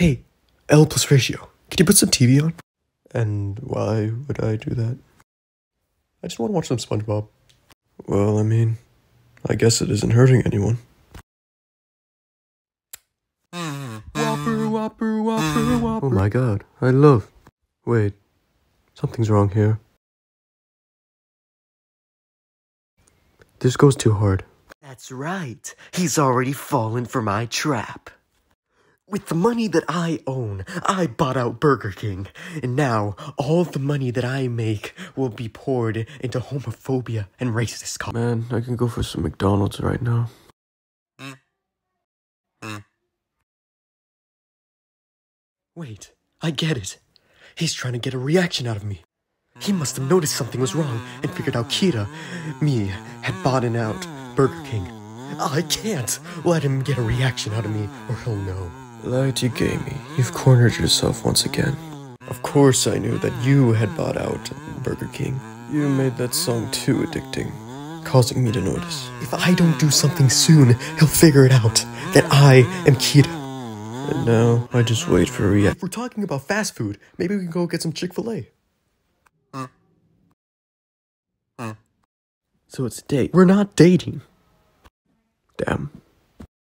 Hey, L plus ratio. Can you put some TV on? And why would I do that? I just want to watch some SpongeBob. Well, I mean, I guess it isn't hurting anyone. Whopper, whopper, whopper, whopper. Oh my god, I love. Wait, something's wrong here. This goes too hard. That's right. He's already fallen for my trap. With the money that I own, I bought out Burger King. And now, all the money that I make will be poured into homophobia and racist comments. Man, I can go for some McDonald's right now. Wait, I get it. He's trying to get a reaction out of me. He must have noticed something was wrong and figured out Kira, me, had bought in out Burger King. I can't let him get a reaction out of me or he'll know. Light Yagami. You've cornered yourself once again. Of course I knew that you had bought out Burger King. You made that song too addicting, causing me to notice. If I don't do something soon, he'll figure it out that I am Kira. And now I just wait for a reaction. If we're talking about fast food, maybe we can go get some Chick fil A. So it's a date. We're not dating. Damn.